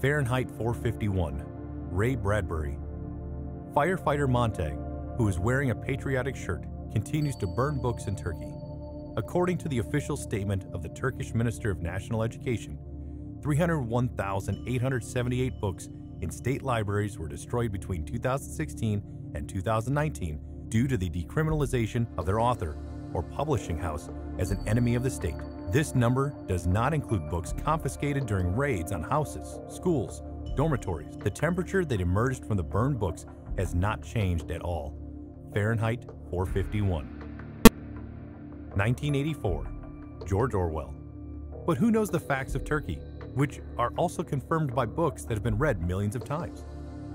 Fahrenheit 451, Ray Bradbury. Firefighter Montag, who is wearing a patriotic shirt, continues to burn books in Turkey. According to the official statement of the Turkish Minister of National Education, 301,878 books in state libraries were destroyed between 2016 and 2019 due to the decriminalization of their author or publishing house as an enemy of the state. This number does not include books confiscated during raids on houses, schools, dormitories. The temperature that emerged from the burned books has not changed at all. Fahrenheit 451. 1984. George Orwell. But who knows the facts of Turkey, which are also confirmed by books that have been read millions of times?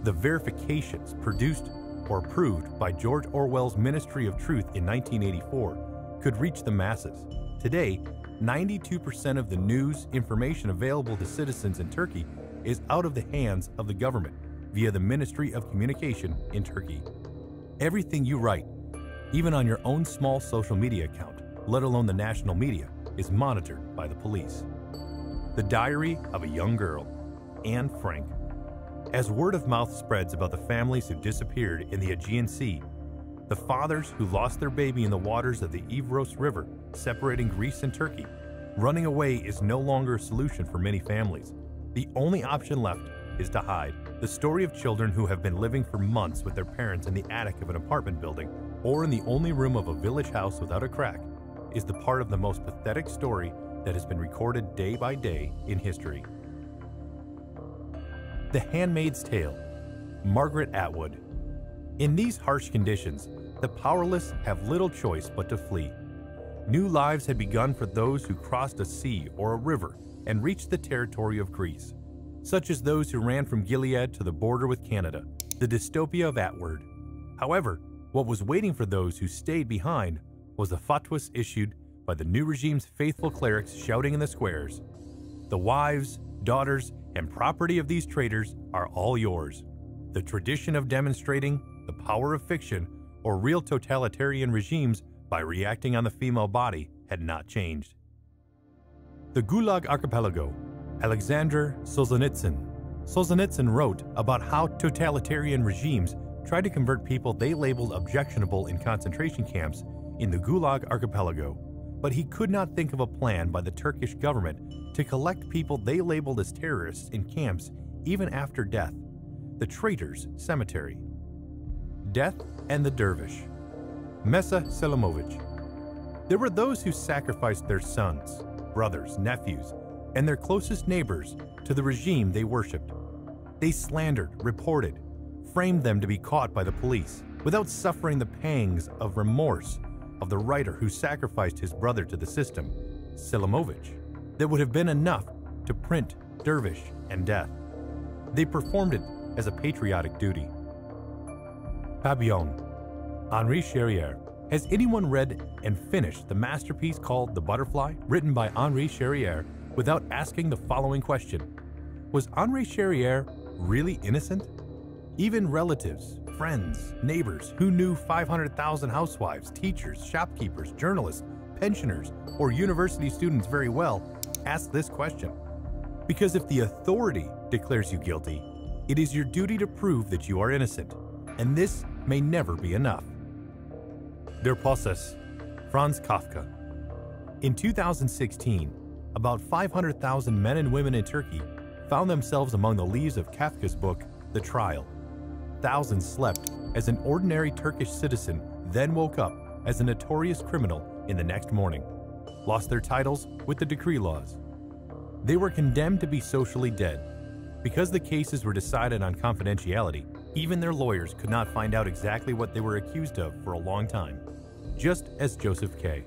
The verifications produced or approved by George Orwell's Ministry of Truth in 1984 could reach the masses. Today, 92% of the news information available to citizens in Turkey is out of the hands of the government via the Ministry of Communication in Turkey. Everything you write, even on your own small social media account, let alone the national media, is monitored by the police. The Diary of a Young Girl, Anne Frank. As word of mouth spreads about the families who disappeared in the Aegean Sea, the fathers who lost their baby in the waters of the Evros River, separating Greece and Turkey, running away is no longer a solution for many families. The only option left is to hide. The story of children who have been living for months with their parents in the attic of an apartment building or in the only room of a village house without a crack is the part of the most pathetic story that has been recorded day by day in history. The Handmaid's Tale, Margaret Atwood. In these harsh conditions, the powerless have little choice but to flee. New lives had begun for those who crossed a sea or a river and reached the territory of Greece, such as those who ran from Gilead to the border with Canada, the dystopia of Atwood. However, what was waiting for those who stayed behind was the fatwas issued by the new regime's faithful clerics shouting in the squares The wives, daughters, and property of these traitors are all yours. The tradition of demonstrating the power of fiction or real totalitarian regimes by reacting on the female body had not changed. The Gulag Archipelago, Alexander Solzhenitsyn. Solzhenitsyn wrote about how totalitarian regimes tried to convert people they labeled objectionable in concentration camps in the Gulag Archipelago, but he could not think of a plan by the Turkish government to collect people they labeled as terrorists in camps even after death. The Traitors Cemetery. Death and the Dervish. Mesa Selimovic. There were those who sacrificed their sons, brothers, nephews, and their closest neighbors to the regime they worshipped. They slandered, reported, framed them to be caught by the police without suffering the pangs of remorse of the writer who sacrificed his brother to the system, Selimovic, that would have been enough to print Dervish and Death. They performed it as a patriotic duty. Papillon, Henri Charrière. Has anyone read and finished the masterpiece called The Butterfly, written by Henri Charrière, without asking the following question Was Henri Charrière really innocent? Even relatives, friends, neighbors who knew 500,000 housewives, teachers, shopkeepers, journalists, pensioners, or university students very well ask this question. Because if the authority declares you guilty, it is your duty to prove that you are innocent, and this may never be enough. Der Prozess, Franz Kafka. In 2016, about 500,000 men and women in Turkey found themselves among the leaves of Kafka's book, The Trial. Thousands slept as an ordinary Turkish citizen, then woke up as a notorious criminal in the next morning, lost their titles with the decree laws. They were condemned to be socially dead. Because the cases were decided on confidentiality, even their lawyers could not find out exactly what they were accused of for a long time, just as Joseph K.